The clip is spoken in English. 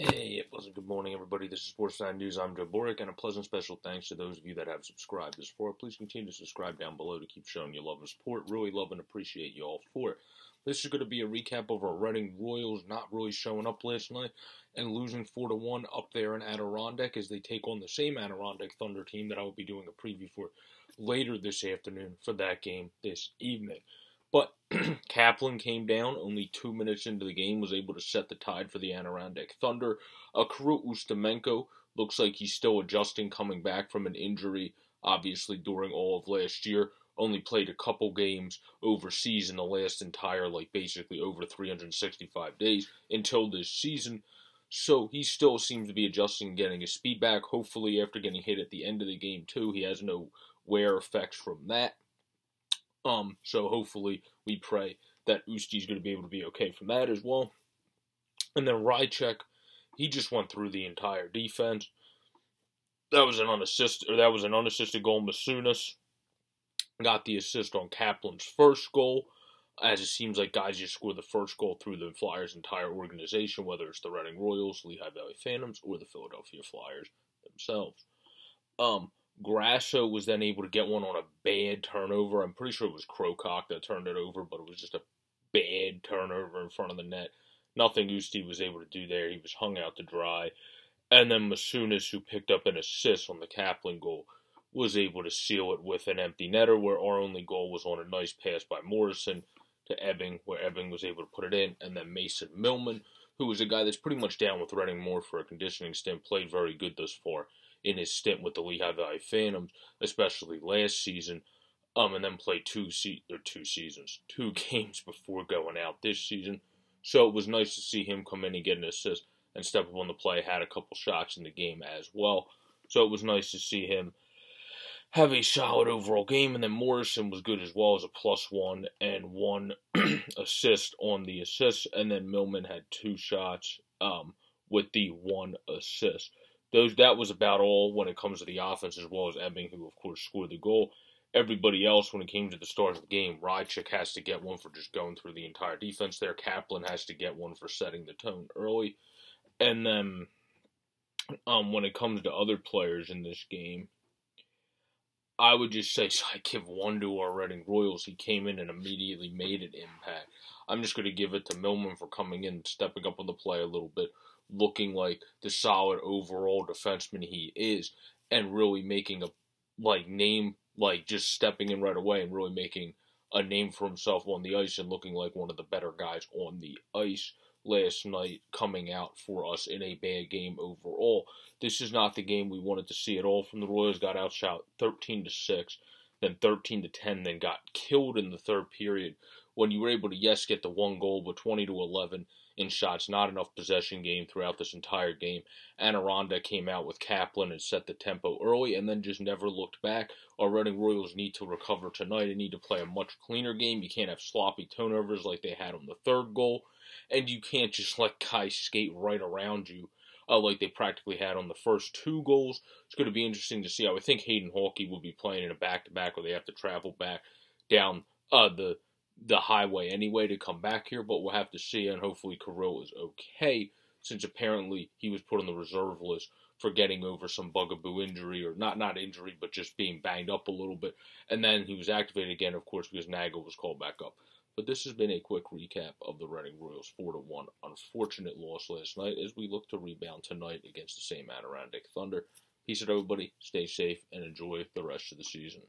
Hey, it wasn't good morning, everybody. This is Sportsline News. I'm Joe Boric, and a pleasant special thanks to those of you that have subscribed this for. Please continue to subscribe down below to keep showing your love and support. Really love and appreciate you all for it. This is going to be a recap of our Reading Royals not really showing up last night and losing 4 to 1 up there in Adirondack as they take on the same Adirondack Thunder team that I will be doing a preview for later this afternoon for that game this evening. But Kaplan came down only two minutes into the game, was able to set the tide for the Adirondack Thunder. Akuru Ustimenko looks like he's still adjusting, coming back from an injury, obviously during all of last year. Only played a couple games overseas in the last entire, like basically over 365 days until this season. So he still seems to be adjusting, getting his speed back. Hopefully, after getting hit at the end of the game, too, he has no wear effects from that. Um, so hopefully we pray that Usti's going to be able to be okay from that as well. And then Rychek, he just went through the entire defense. That was an unassisted, or that was an unassisted goal. Masunas got the assist on Kaplan's first goal. As it seems like guys just scored the first goal through the Flyers' entire organization, whether it's the Reading Royals, Lehigh Valley Phantoms, or the Philadelphia Flyers themselves. Um, Grasso was then able to get one on a bad turnover. I'm pretty sure it was Crocock that turned it over, but it was just a bad turnover in front of the net. Nothing Usti was able to do there. He was hung out to dry. And then Masunas, who picked up an assist on the Kaplan goal, was able to seal it with an empty netter, where our only goal was on a nice pass by Morrison to Ebbing, where Ebbing was able to put it in. And then Mason Millman, who was a guy that's pretty much down with Reading more for a conditioning stint, played very good thus far in his stint with the Lehigh Valley Phantoms, especially last season. Um, and then played two se- or two seasons, two games before going out this season. So it was nice to see him come in and get an assist and step up on the play. Had a couple shots in the game as well. So it was nice to see him have a solid overall game. And then Morrison was good as well as a plus one and one assist on the assist. And then Millman had two shots um, with the one assist those that was about all when it comes to the offense, as well as Ebbing, who of course scored the goal. Everybody else, when it came to the start of the game, Rychik has to get one for just going through the entire defense there. Kaplan has to get one for setting the tone early. And then um, when it comes to other players in this game, I would just say so I give one to our Reading Royals. He came in and immediately made an impact. I'm just going to give it to Millman for coming in, stepping up on the play a little bit looking like the solid overall defenseman he is and really making a like name like just stepping in right away and really making a name for himself on the ice and looking like one of the better guys on the ice last night coming out for us in a bad game overall. This is not the game we wanted to see at all from the Royals got outshot 13 to 6, then 13 to 10, then got killed in the third period when you were able to yes get the one goal but 20 to 11 in shots, not enough possession game throughout this entire game. Adirondack came out with Kaplan and set the tempo early and then just never looked back. Our Reading Royals need to recover tonight and need to play a much cleaner game. You can't have sloppy turnovers like they had on the third goal, and you can't just let guys skate right around you. Uh, like they practically had on the first two goals. It's going to be interesting to see. I would think Hayden Hawkey will be playing in a back-to-back where they have to travel back down uh, the the highway anyway to come back here, but we'll have to see. And hopefully, Kirill is okay, since apparently he was put on the reserve list for getting over some bugaboo injury, or not not injury, but just being banged up a little bit. And then he was activated again, of course, because Nagel was called back up. But this has been a quick recap of the Reading Royals 4 to 1 unfortunate loss last night as we look to rebound tonight against the same Adirondack Thunder. Peace out, everybody. Stay safe and enjoy the rest of the season.